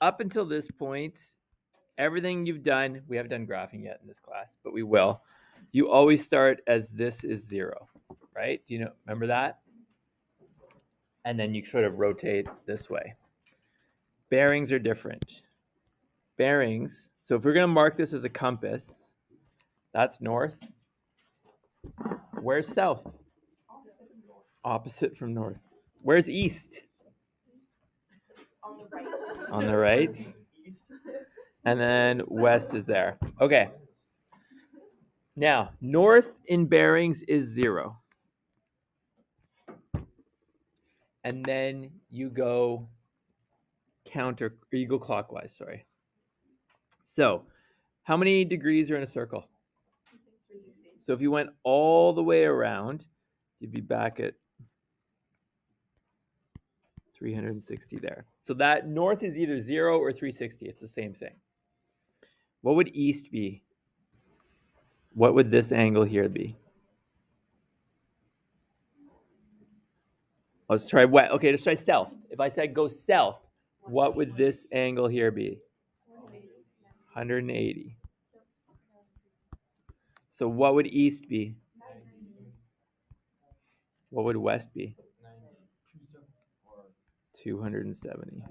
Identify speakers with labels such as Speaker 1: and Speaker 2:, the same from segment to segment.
Speaker 1: up until this point, everything you've done, we haven't done graphing yet in this class, but we will. You always start as this is zero, right? Do you know, remember that? And then you sort of rotate this way. Bearings are different. Bearings, so if we're going to mark this as a compass, that's north. Where's south? Opposite from north. Where's east?
Speaker 2: On the right.
Speaker 1: And then west is there. Okay. Now, north in bearings is zero. And then you go counter, or you go clockwise, sorry. So, how many degrees are in a circle? So, if you went all the way around, you'd be back at 360 there. So, that north is either zero or 360. It's the same thing. What would east be? What would this angle here be? Let's try west. Okay, let's try south. If I said go south, what would this angle here be? 180. So what would east be? What would west be? 270.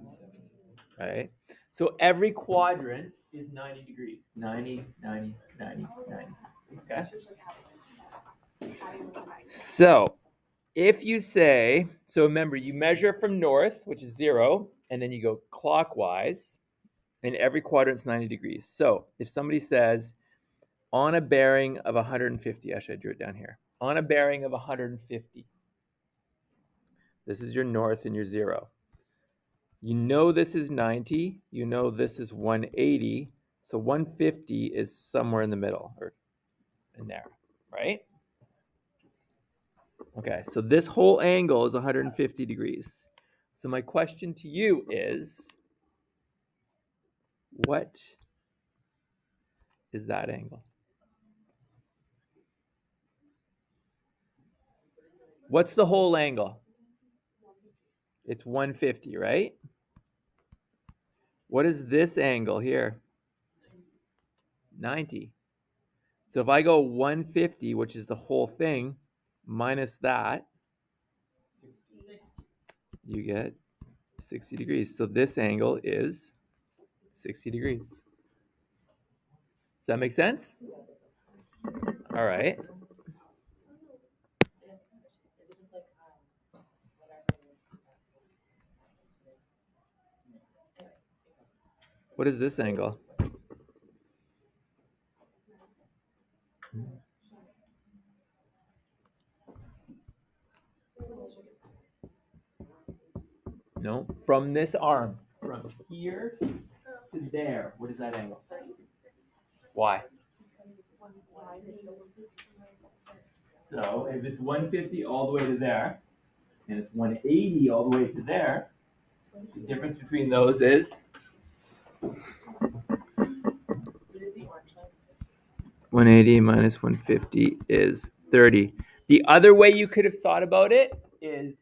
Speaker 1: Right? So every quadrant is 90 degrees. 90, 90, 90, 90. Okay? So if you say, so remember, you measure from north, which is zero, and then you go clockwise, and every quadrant's 90 degrees. So if somebody says, on a bearing of 150, actually, I drew it down here, on a bearing of 150, this is your north and your zero. You know this is 90, you know this is 180, so 150 is somewhere in the middle or in there, right? Okay, so this whole angle is 150 degrees. So my question to you is what is that angle? What's the whole angle? It's 150, right? What is this angle here? 90. So if I go 150, which is the whole thing, minus that, you get 60 degrees. So this angle is 60 degrees. Does that make sense? All right. What is this angle? No, from this arm, from here to there. What is that angle? Why? So if it's 150 all the way to there, and it's 180 all the way to there, the difference between those is 180 minus 150 is 30. The other way you could have thought about it is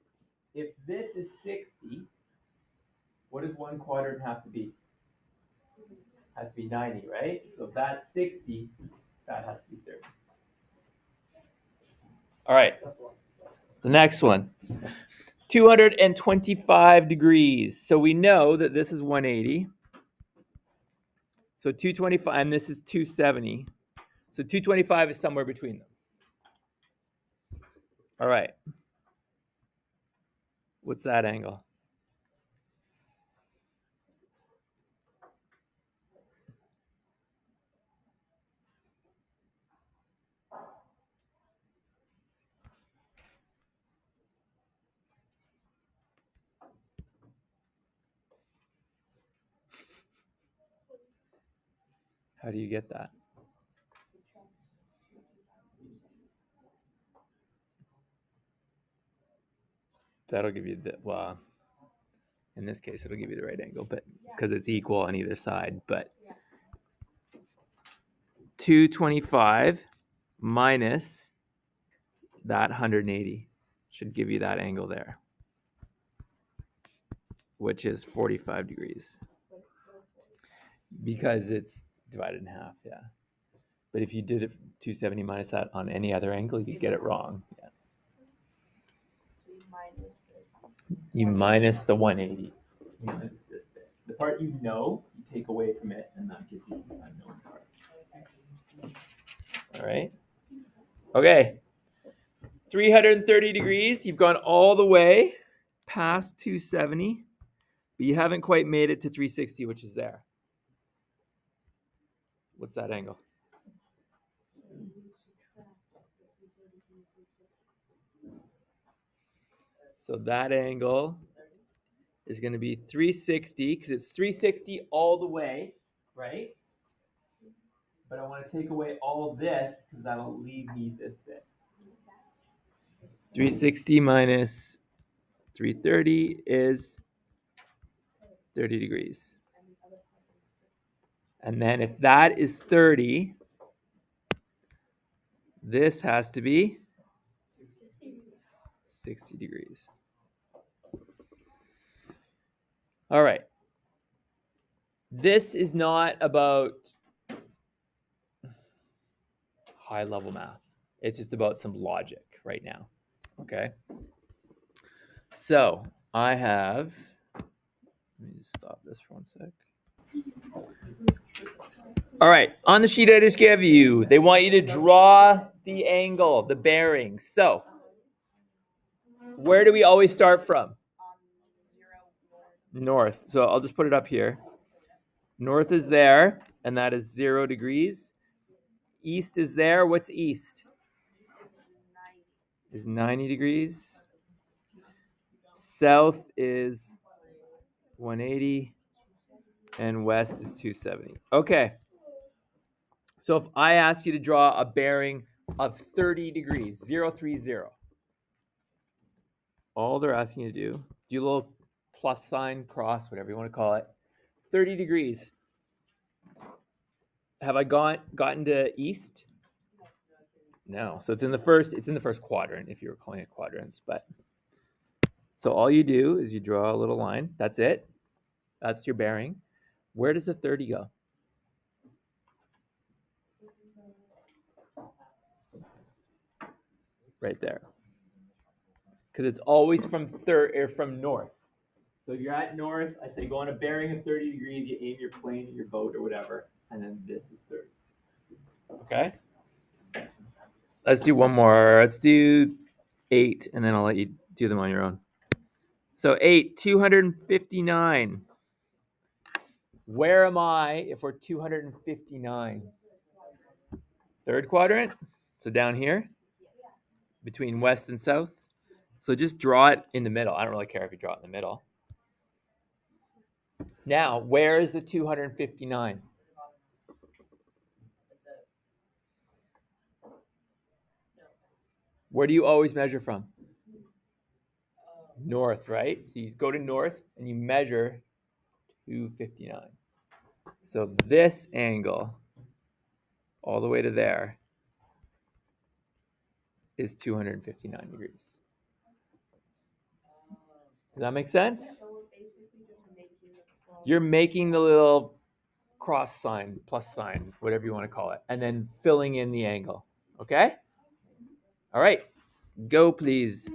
Speaker 1: if this is 60, what does one quadrant have to be? Has to be 90, right? So if that's 60, that has to be 30. All right. The next one. 225 degrees. So we know that this is 180. So 225, and this is 270. So 225 is somewhere between them. All right. What's that angle? How do you get that? That'll give you the, well, in this case, it'll give you the right angle, but it's because it's equal on either side. But 225 minus that 180 should give you that angle there, which is 45 degrees. because it's divided in half. Yeah. But if you did it 270 minus that on any other angle, you'd get it wrong. Yeah.
Speaker 2: You minus this.
Speaker 1: You minus the 180. Minus this bit. The part you know, you take away from it, and that gives you the unknown part. All right. Okay. 330 degrees. You've gone all the way past 270, but you haven't quite made it to 360, which is there. What's that angle? So that angle is going to be 360 because it's 360 all the way, right? But I want to take away all this because that'll leave me this bit. 360 minus 330 is 30 degrees. And then if that is 30, this has to be 60 degrees. All right. This is not about high level math. It's just about some logic right now. Okay. So I have, let me stop this for one sec. All right, on the sheet I just gave you, they want you to draw the angle, the bearing. So, where do we always start from?
Speaker 2: North.
Speaker 1: North. So I'll just put it up here. North is there, and that is zero degrees. East is there. What's east? Is 90 degrees. South is 180. And west is 270. Okay. So if I ask you to draw a bearing of 30 degrees, 030, all they're asking you to do, do a little plus sign, cross, whatever you want to call it, 30 degrees. Have I gone gotten to east? No. So it's in the first it's in the first quadrant if you were calling it quadrants, but so all you do is you draw a little line. That's it. That's your bearing. Where does the 30 go? Right there. Because it's always from third or from north. So you're at north, I say go on a bearing of 30 degrees, you aim your plane, your boat, or whatever, and then this is 30. Okay? Let's do one more. Let's do eight, and then I'll let you do them on your own. So eight, 259. Where am I if we're 259? Third quadrant. So down here, between west and south. So just draw it in the middle. I don't really care if you draw it in the middle. Now, where is the 259? Where do you always measure from? North, right? So you go to north and you measure 259. So this angle, all the way to there, is 259 degrees. Does that make sense? You're making the little cross sign, plus sign, whatever you want to call it, and then filling in the angle. Okay? All right. Go, please.